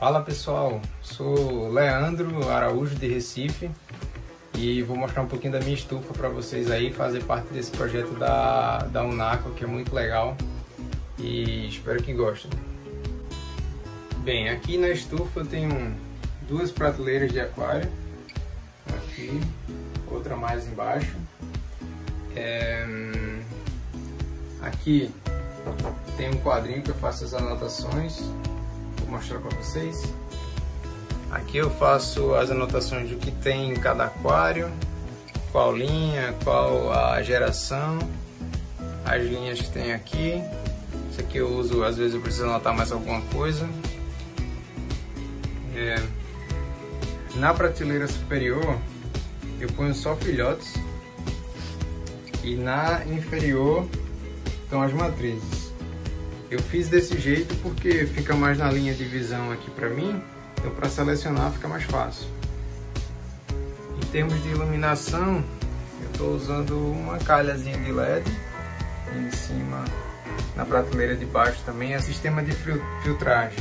Fala pessoal, sou Leandro Araújo de Recife e vou mostrar um pouquinho da minha estufa para vocês aí, fazer parte desse projeto da, da Unaco que é muito legal e espero que gostem. Bem, aqui na estufa eu tenho duas prateleiras de aquário, aqui, outra mais embaixo. É, aqui tem um quadrinho que eu faço as anotações mostrar para vocês. Aqui eu faço as anotações do que tem em cada aquário, qual linha, qual a geração, as linhas que tem aqui. Isso aqui eu uso, às vezes eu preciso anotar mais alguma coisa. É, na prateleira superior eu ponho só filhotes e na inferior estão as matrizes. Eu fiz desse jeito porque fica mais na linha de visão aqui para mim, então para selecionar fica mais fácil. Em termos de iluminação, eu estou usando uma calhazinha de LED em cima, na prateleira de baixo também, é sistema de filtragem.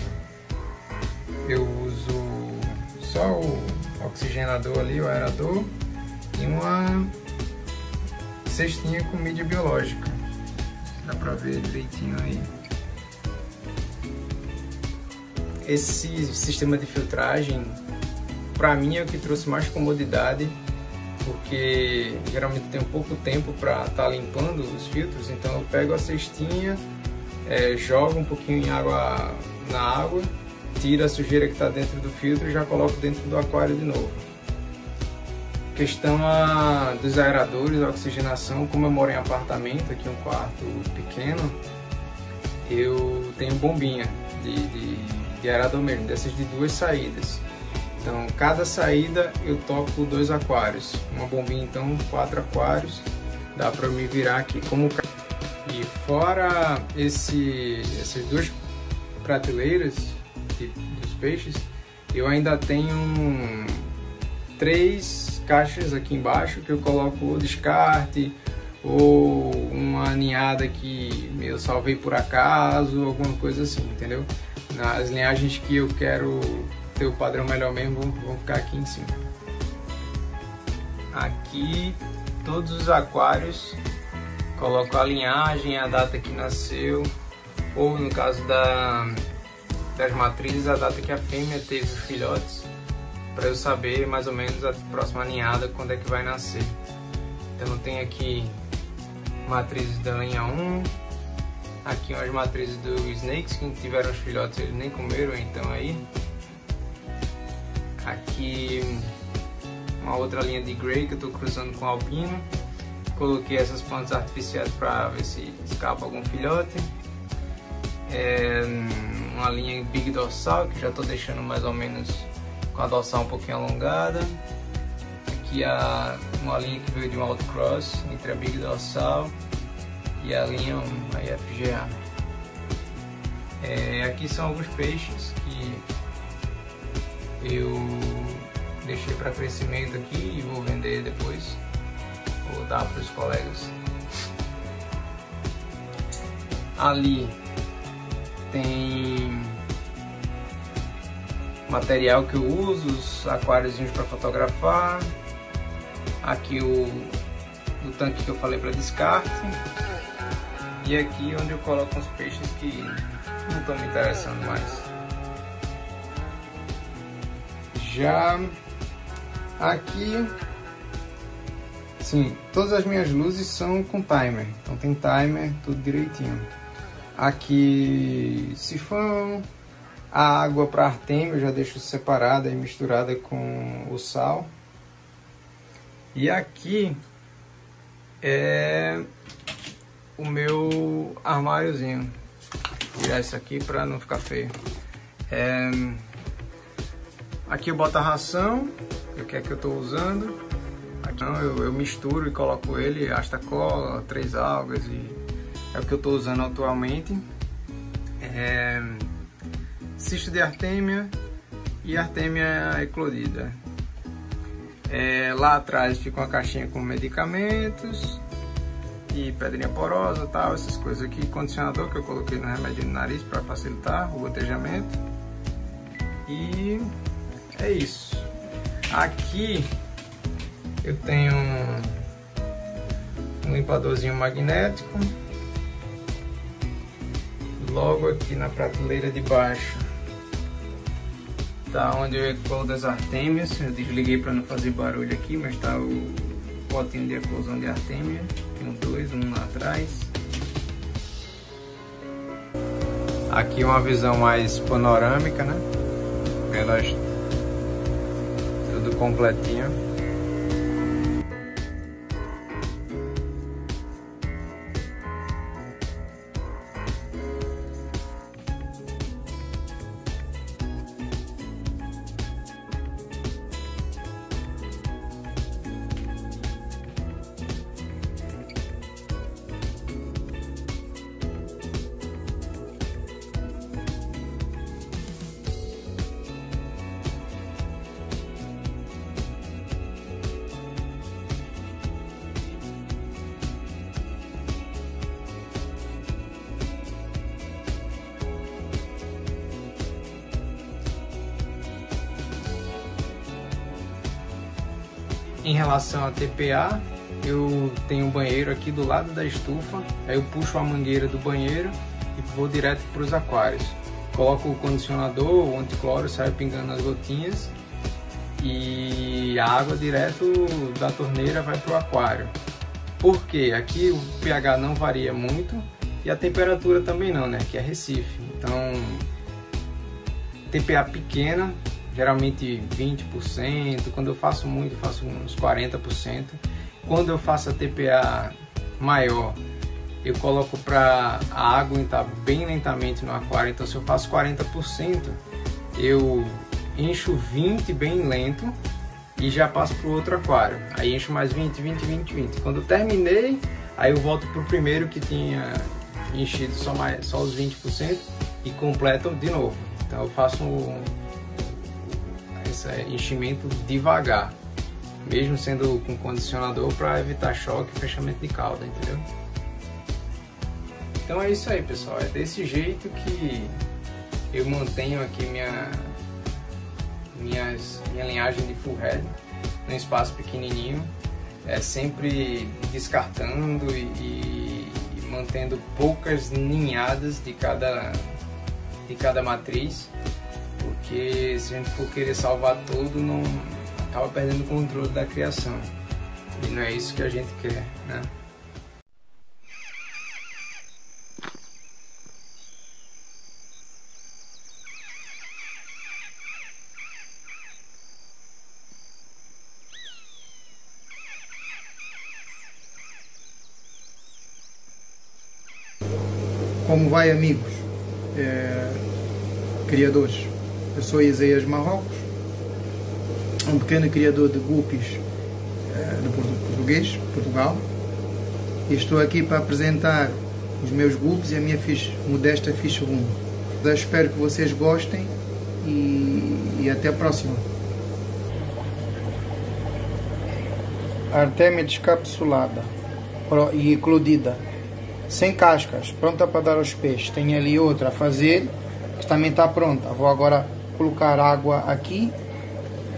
Eu uso só o oxigenador ali, o aerador, e uma cestinha com mídia biológica. Dá pra ver direitinho aí. Esse sistema de filtragem, para mim, é o que trouxe mais comodidade, porque geralmente tem pouco tempo para estar tá limpando os filtros, então eu pego a cestinha, é, jogo um pouquinho em água na água, tiro a sujeira que está dentro do filtro e já coloco dentro do aquário de novo. Questão a, dos aeradores, a oxigenação, como eu moro em apartamento, aqui um quarto pequeno, eu tenho bombinha de, de de mesmo, dessas de duas saídas. Então, cada saída eu toco dois aquários. Uma bombinha, então, quatro aquários. Dá para me virar aqui como... E fora esse, essas duas prateleiras de, dos peixes, eu ainda tenho três caixas aqui embaixo que eu coloco o descarte ou uma ninhada que eu salvei por acaso, alguma coisa assim, entendeu? As linhagens que eu quero ter o padrão melhor mesmo vão, vão ficar aqui em cima. Aqui todos os aquários coloco a linhagem, a data que nasceu, ou no caso da, das matrizes, a data que a fêmea teve os filhotes, para eu saber mais ou menos a próxima ninhada quando é que vai nascer. Então tem aqui matrizes da linha 1, Aqui umas matrizes do Snakes que tiveram os filhotes, eles nem comeram, então aí. Aqui uma outra linha de Grey que eu estou cruzando com Alpino. Coloquei essas plantas artificiais para ver se escapa algum filhote. É uma linha Big Dorsal que já estou deixando mais ou menos com a dorsal um pouquinho alongada. Aqui a, uma linha que veio de um outcross entre a Big Dorsal e a linha 1, a IFGA. É, aqui são alguns peixes que eu deixei para crescimento aqui e vou vender depois, vou dar para os colegas. Ali tem material que eu uso, os aquáriozinhos para fotografar. Aqui o, o tanque que eu falei para descarte. E aqui onde eu coloco uns peixes que não estão me interessando mais. Já aqui, sim, todas as minhas luzes são com timer, então tem timer, tudo direitinho. Aqui sifão, a água para artêmio eu já deixo separada e misturada com o sal. E aqui é o meu armáriozinho. Tirar isso aqui para não ficar feio. É... Aqui eu boto a ração, que é que eu estou usando. Aqui eu, eu, misturo e coloco ele, asta cola, três algas e é o que eu estou usando atualmente. É... Cisto de artêmia e artêmia eclodida. É, lá atrás fica uma caixinha com medicamentos e pedrinha porosa tal, essas coisas aqui, condicionador que eu coloquei no remédio no nariz para facilitar o gotejamento. E é isso. Aqui eu tenho um limpadorzinho magnético. Logo aqui na prateleira de baixo tá onde eu eclodo as artêmias. Eu desliguei para não fazer barulho aqui, mas tá o potinho de eclosão de artêmia. Tenho dois, um lá atrás. Aqui uma visão mais panorâmica, né? Elas tudo completinho. Relação a TPA, eu tenho um banheiro aqui do lado da estufa, aí eu puxo a mangueira do banheiro e vou direto para os aquários. Coloco o condicionador, o anticloro, sai pingando as gotinhas e a água direto da torneira vai para o aquário. Porque aqui o pH não varia muito e a temperatura também não, né? Que é Recife. Então, TPA pequena geralmente 20%, quando eu faço muito, eu faço uns 40%. Quando eu faço a TPA maior, eu coloco para a água entrar bem lentamente no aquário, então se eu faço 40%, eu encho 20 bem lento e já passo para o outro aquário. Aí encho mais 20, 20, 20, 20. Quando eu terminei, aí eu volto para o primeiro que tinha enchido só, mais, só os 20% e completo de novo. Então eu faço um, é enchimento devagar, mesmo sendo com condicionador para evitar choque e fechamento de cauda, entendeu? Então é isso aí, pessoal. É desse jeito que eu mantenho aqui minha minhas, minha linhagem de full head num espaço pequenininho, é sempre descartando e, e, e mantendo poucas ninhadas de cada de cada matriz porque se a gente for querer salvar tudo, não acaba perdendo o controle da criação. E não é isso que a gente quer, né? Como vai, amigos, é, criadores? Eu sou Isaías Marrocos, um pequeno criador de guppies uh, de português, Portugal, e estou aqui para apresentar os meus guppies e a minha ficha, modesta ficha 1. Eu espero que vocês gostem e, e até a próxima. Artémia descapsulada e eclodida, sem cascas, pronta para dar aos peixes. Tem ali outra a fazer, que também está pronta. Vou agora colocar água aqui,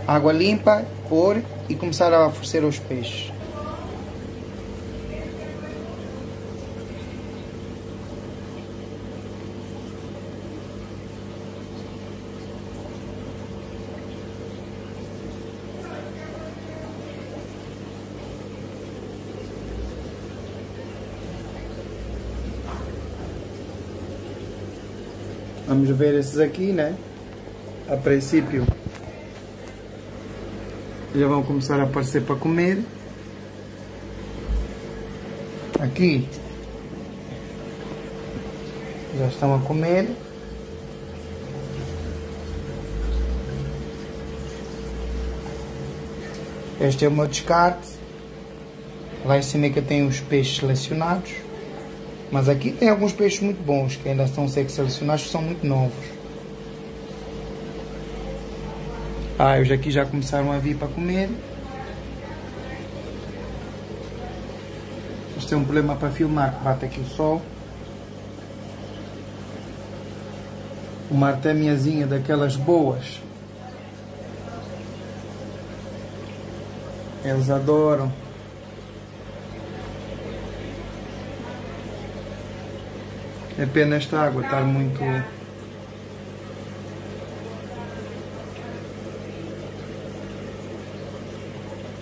água limpa, pôr e começar a oferecer aos peixes. Vamos ver esses aqui, né? A princípio já vão começar a aparecer para comer. Aqui já estão a comer. Este é o meu descarte. Lá em cima é que eu tenho os peixes selecionados. Mas aqui tem alguns peixes muito bons que ainda estão a ser selecionados são muito novos Ah, os aqui já começaram a vir para comer. Isto tem um problema para filmar, bate aqui o sol. Uma artemiazinha daquelas boas. Eles adoram. É pena esta água estar muito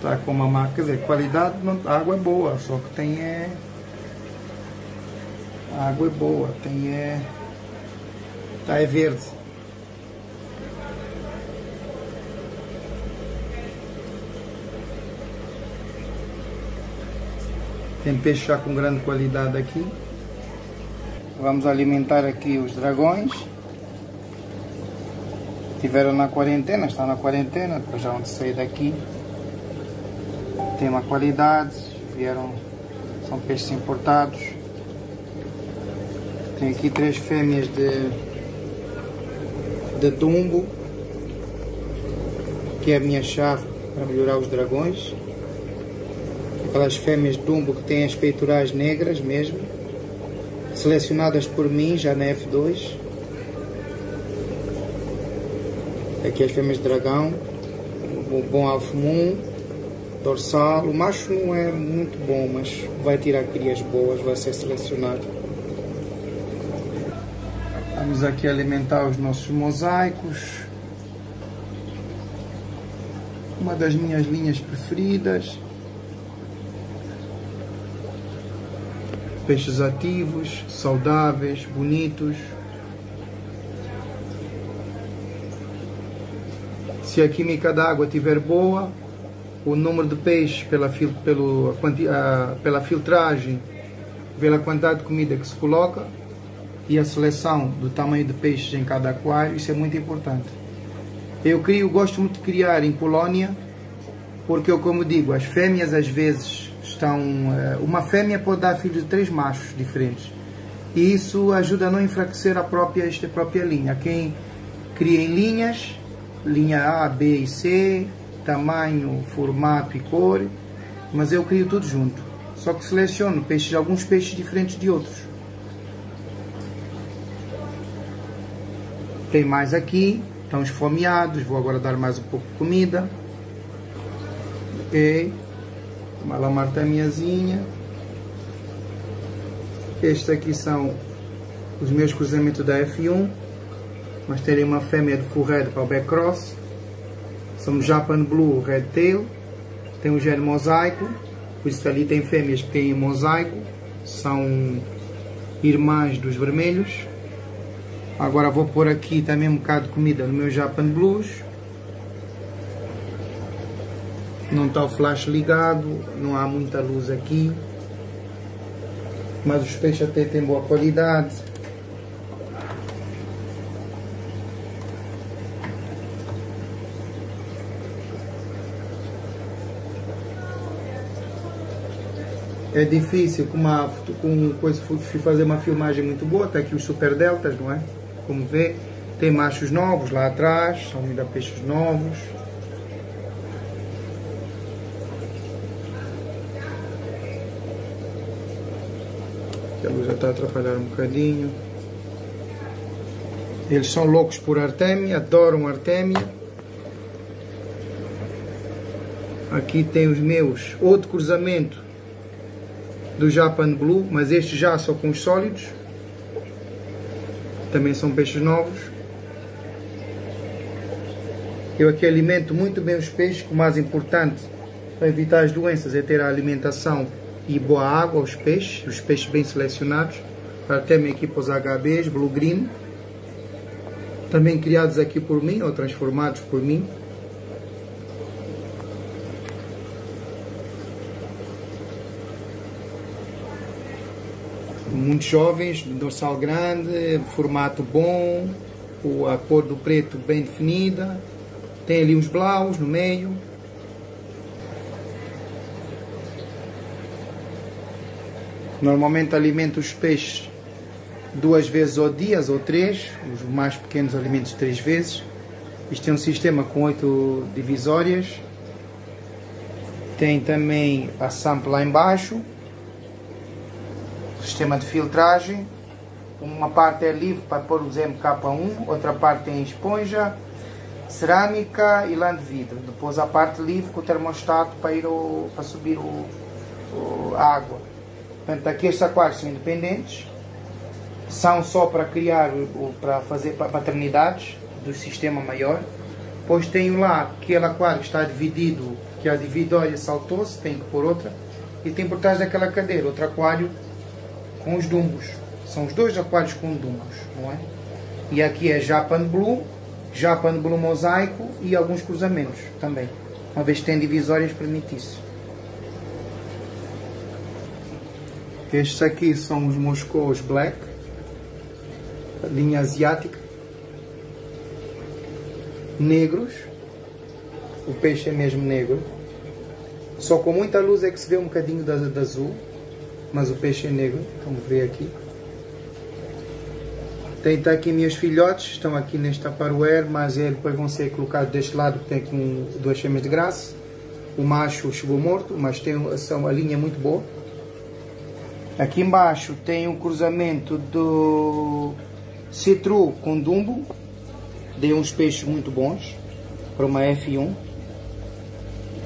Está com uma marca, quer dizer, qualidade, a água é boa, só que tem é. A água é boa, tem é. Tá é verde. Tem peixe já com grande qualidade aqui. Vamos alimentar aqui os dragões. Tiveram na quarentena, estão na quarentena, depois já vão sair daqui tem uma qualidade, vieram, são peixes importados. Tem aqui três fêmeas de, de tumbo, que é a minha chave para melhorar os dragões. Aquelas fêmeas de tumbo que têm as peitorais negras mesmo, selecionadas por mim já na F2. Aqui as fêmeas de dragão, o bom alfa moon dorsal. O macho não é muito bom, mas vai tirar crias boas, vai ser selecionado. Vamos aqui alimentar os nossos mosaicos. Uma das minhas linhas preferidas. Peixes ativos, saudáveis, bonitos. Se a química da água estiver boa, o número de peixes pela, fil, pelo, a, pela filtragem, pela quantidade de comida que se coloca e a seleção do tamanho de peixes em cada aquário, isso é muito importante. Eu crio, gosto muito de criar em colónia, porque eu, como digo, as fêmeas às vezes estão. Eh, uma fêmea pode dar filhos de três machos diferentes. E isso ajuda a não enfraquecer a própria, a própria linha. Quem cria em linhas, linha A, B e C, tamanho, formato e cor, mas eu crio tudo junto. Só que seleciono peixes, alguns peixes diferentes de outros. Tem mais aqui, estão esfomeados, vou agora dar mais um pouco de comida. Ok, uma lamartamiazinha. Estes aqui são os meus cruzamentos da F1. Mas terem uma fêmea de red para o back cross são Japan Blue Red Tail, tem o gênero mosaico, por isso ali tem fêmeas que têm mosaico, são irmãs dos vermelhos. Agora vou pôr aqui também um bocado de comida no meu Japan Blues. Não está o flash ligado, não há muita luz aqui. Mas os peixes até têm boa qualidade. É difícil com uma com coisa fazer uma filmagem muito boa, tá aqui os super deltas, não é? Como vê, tem machos novos lá atrás, são ainda peixes novos. A luz já está a atrapalhar um bocadinho. Eles são loucos por Artemia, adoram Artemia. Aqui tem os meus, outro cruzamento do Japan Blue, mas estes já são com os sólidos. Também são peixes novos. Eu aqui alimento muito bem os peixes, o mais importante para evitar as doenças é ter a alimentação e boa água aos peixes, os peixes bem selecionados, para ter aqui para os HBs, Blue Green, também criados aqui por mim ou transformados por mim. Muito jovens, dorsal grande, formato bom, a cor do preto bem definida, tem ali uns blaus no meio. Normalmente alimento os peixes duas vezes ao dia ou três, os mais pequenos alimentos três vezes. Isto é um sistema com oito divisórias. Tem também a sample lá embaixo sistema de filtragem uma parte é livre para pôr o MK1, outra parte tem esponja, cerâmica e lã de vidro. Depois a parte livre com o termostato para, ir o, para subir o, o, a água. Portanto, aqui estes aquários são independentes, são só para criar, para fazer paternidades do sistema maior. Depois tenho lá aquele aquário que está dividido, que a dividória saltou-se, tem que pôr outra. E tem por trás daquela cadeira outro aquário com os dumbos. São os dois aquários com dumbos, não é? E aqui é Japan Blue, Japan Blue mosaico e alguns cruzamentos também. Uma vez que tem divisórias, permite isso. Estes aqui são os Moscous Black, linha asiática, negros, o peixe é mesmo negro, só com muita luz é que se vê um bocadinho da, da azul, mas o peixe é negro, vamos ver aqui. Tem tá aqui meus filhotes, estão aqui neste aparoer, mas é, depois vão ser colocados deste lado, que tem aqui um, duas fêmeas de graça. O macho chegou morto, mas tem são, a linha é muito boa. Aqui embaixo tem um cruzamento do Citru com Dumbo. Dei uns peixes muito bons para uma F1.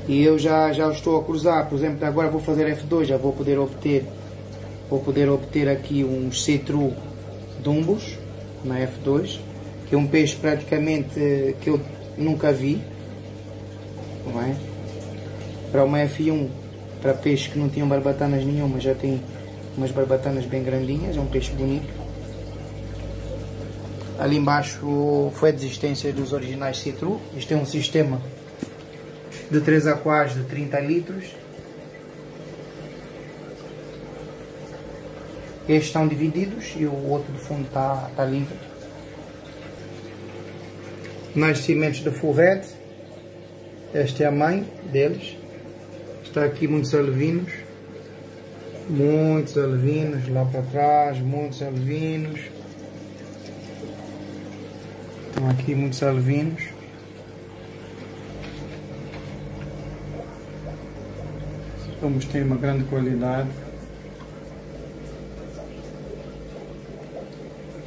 E eu já, já estou a cruzar, por exemplo, agora vou fazer F2, já vou poder obter vou poder obter aqui uns Citru Dumbos na F2, que é um peixe praticamente eh, que eu nunca vi. Não é? Para uma F1, para peixes que não tinham barbatanas nenhuma, já tem umas barbatanas bem grandinhas, é um peixe bonito. Ali embaixo foi a desistência dos originais Citru. Isto é um sistema de 3 aquários de 30 litros. Estes estão divididos e o outro do fundo está, está livre. Nascimentos de red. Esta é a mãe deles. Está aqui muitos alevinos muitos alvinos lá para trás, muitos alvinos. Estão aqui muitos alvinos. Vamos ter uma grande qualidade.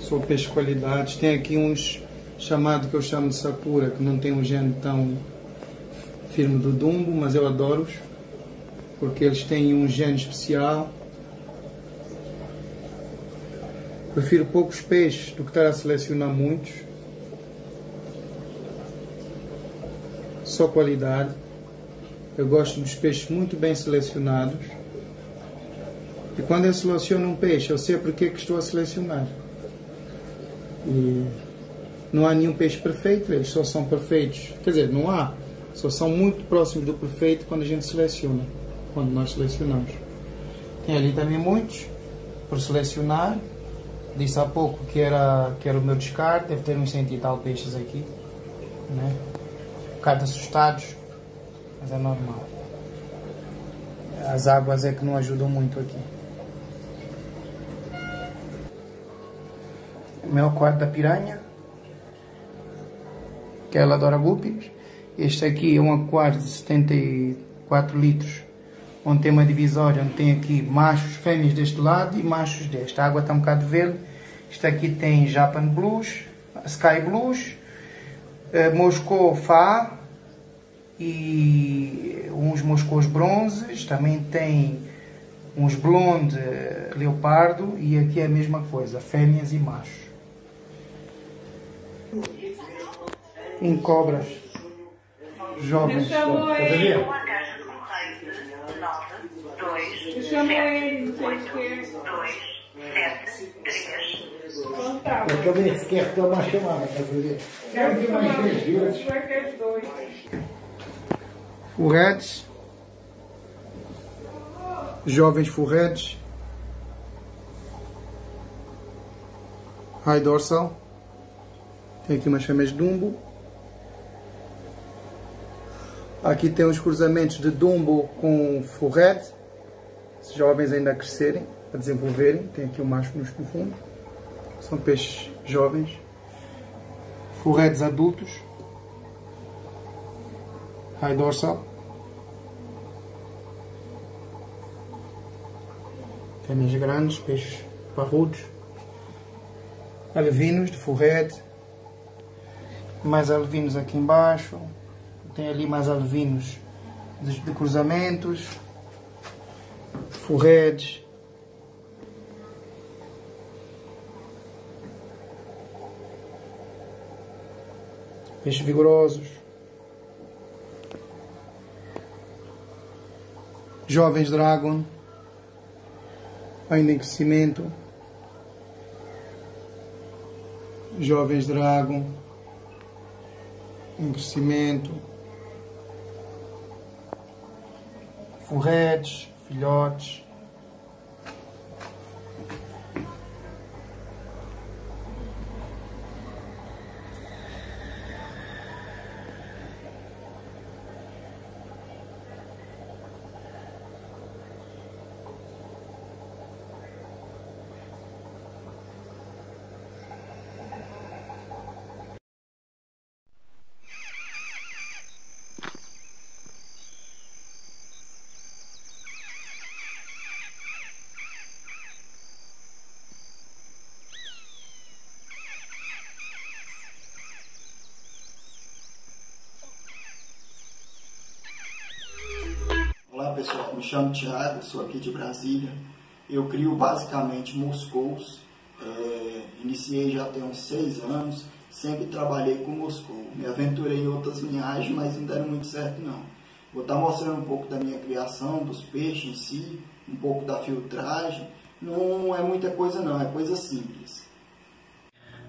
São peixe qualidades. Tem aqui uns chamados que eu chamo de sapura, que não tem um gene tão firme do dumbo, mas eu adoro-os porque eles têm um gene especial. Prefiro poucos peixes do que estar a selecionar muitos. Só qualidade. Eu gosto dos peixes muito bem selecionados. E quando eu seleciono um peixe, eu sei porque que estou a selecionar. E não há nenhum peixe perfeito, eles só são perfeitos. Quer dizer, não há. Só são muito próximos do perfeito quando a gente seleciona quando nós selecionamos. Tem ali também muitos por selecionar. Disse há pouco que era, que era o meu descarte, deve ter uns cento e tal peixes aqui. Né? Bocado assustados, mas é normal. As águas é que não ajudam muito aqui. O meu quarto da piranha, que ela adora guppies. Este aqui é um aquário de 74 litros onde tem uma divisória, onde tem aqui machos, fêmeas deste lado e machos deste. A água está um bocado verde. Isto aqui tem Japan Blues, Sky Blues, uh, Moscou Fá e uns Moscous Bronzes. Também tem uns Blonde Leopardo e aqui é a mesma coisa, fêmeas e machos. Em cobras jovens. Chama ele, não sei o que. 2, 7, 3. Eu também uma chamada, tá vendo? Quero ter mais três vezes. Furredes. Jovens furredes. High dorsal. Tem aqui umas de dumbo. Aqui tem os cruzamentos de dumbo com furred jovens ainda a crescerem, a desenvolverem. Tem aqui o macho no fundo. São peixes jovens. Forredes adultos. High dorsal. Fêmeas grandes, peixes parrudos. alvinos de forrete, mais alvinos aqui embaixo, tem ali mais alvinos de, de cruzamentos, forredes, peixes vigorosos, jovens dragon, ainda em crescimento, jovens dragon, em crescimento, forretes, filhotes, pessoal, me chamo Thiago, sou aqui de Brasília. Eu crio basicamente moscous. É, iniciei já tem uns seis anos, sempre trabalhei com moscou. Me aventurei em outras linhagens, mas não deram muito certo não. Vou estar mostrando um pouco da minha criação, dos peixes em si, um pouco da filtragem. Não é muita coisa não, é coisa simples.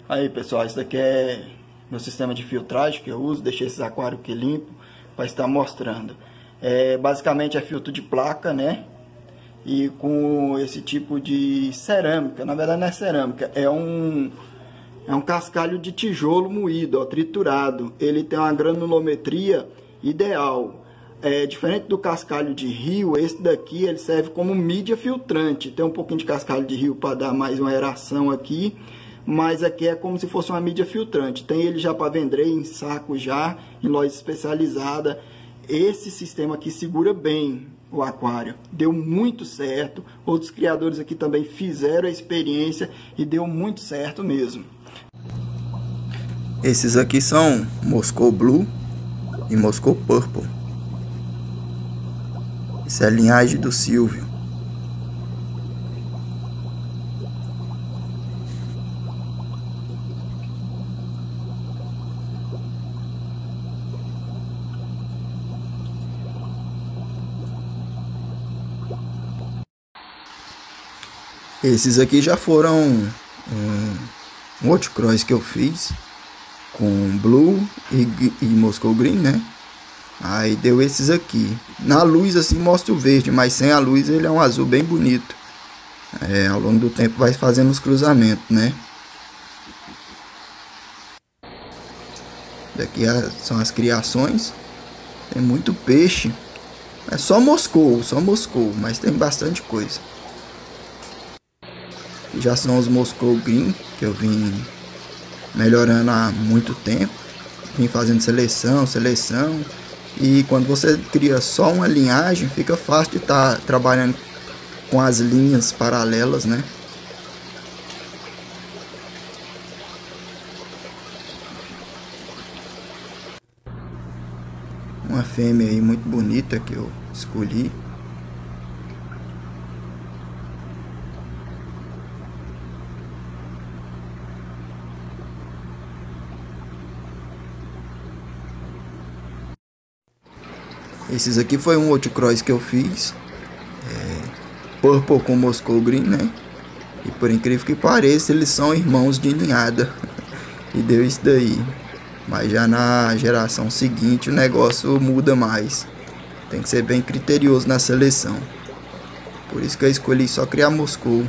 Aí pessoal, isso daqui é meu sistema de filtragem que eu uso, deixei esses aquários aqui limpo para estar mostrando. É, basicamente é filtro de placa, né? E com esse tipo de cerâmica, na verdade não é cerâmica, é um, é um cascalho de tijolo moído, ó, triturado. Ele tem uma granulometria ideal. É, diferente do cascalho de rio, esse daqui ele serve como mídia filtrante. Tem um pouquinho de cascalho de rio para dar mais uma aeração aqui, mas aqui é como se fosse uma mídia filtrante. Tem ele já para vender em saco já, em loja especializada esse sistema aqui segura bem o aquário. Deu muito certo. Outros criadores aqui também fizeram a experiência e deu muito certo mesmo. Esses aqui são Moscow Blue e Moscow Purple. Essa é a linhagem do Silvio. Esses aqui já foram um, um outro cross que eu fiz com Blue e, e Green, né? Aí deu esses aqui. Na luz assim mostra o verde, mas sem a luz ele é um azul bem bonito. É, ao longo do tempo vai fazendo os cruzamentos, né? Daqui são as criações. Tem muito peixe. É só Moscou, só Moscou, mas tem bastante coisa já são os Moscow Green, que eu vim melhorando há muito tempo. Vim fazendo seleção, seleção. E quando você cria só uma linhagem, fica fácil de estar tá trabalhando com as linhas paralelas, né? Uma fêmea aí muito bonita que eu escolhi. Esses aqui foi um outro cross que eu fiz. É, Purple com Moscow Green, né? E por incrível que pareça, eles são irmãos de ninhada. e deu isso daí. Mas já na geração seguinte o negócio muda mais. Tem que ser bem criterioso na seleção. Por isso que eu escolhi só criar Moscou.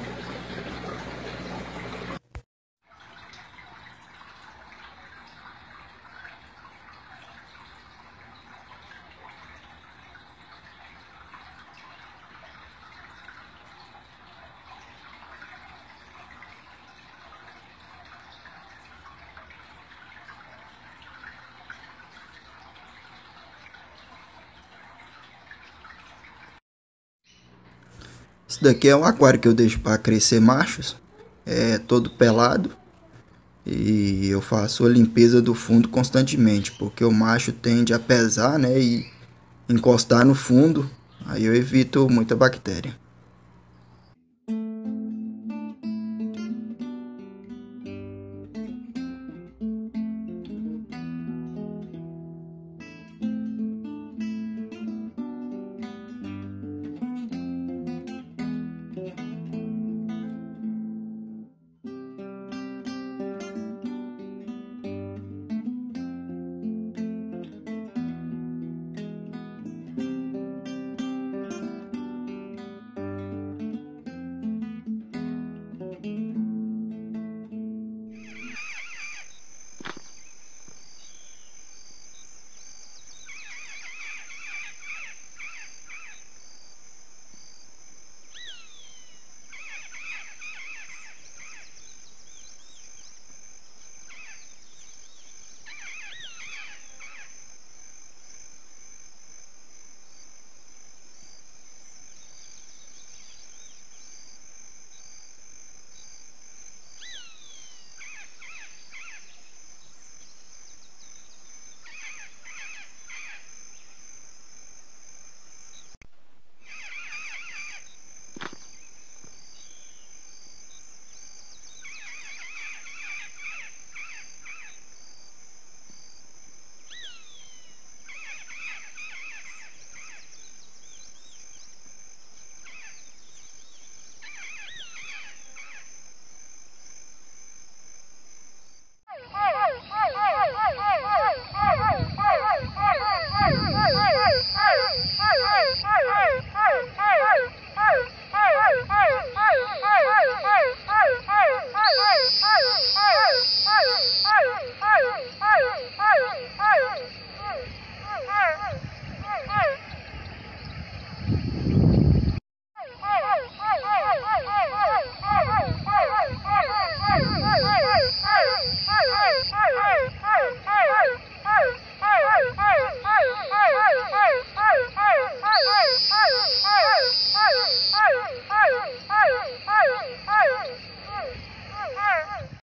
Esse daqui é um aquário que eu deixo para crescer machos. É todo pelado. E eu faço a limpeza do fundo constantemente, porque o macho tende a pesar, né, e encostar no fundo, aí eu evito muita bactéria.